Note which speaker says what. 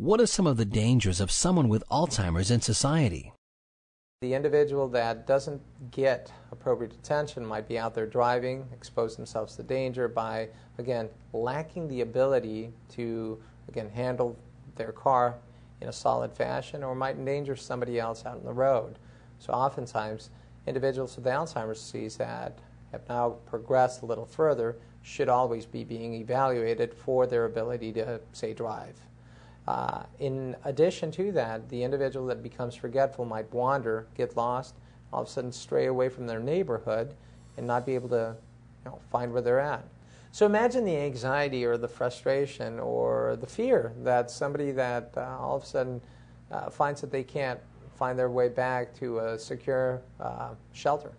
Speaker 1: What are some of the dangers of someone with Alzheimer's in society?
Speaker 2: The individual that doesn't get appropriate attention might be out there driving, expose themselves to danger by, again, lacking the ability to, again, handle their car in a solid fashion or might endanger somebody else out on the road. So oftentimes, individuals with Alzheimer's disease that have now progressed a little further should always be being evaluated for their ability to, say, drive. Uh, in addition to that, the individual that becomes forgetful might wander, get lost, all of a sudden stray away from their neighborhood and not be able to you know, find where they're at. So imagine the anxiety or the frustration or the fear that somebody that uh, all of a sudden uh, finds that they can't find their way back to a secure uh, shelter.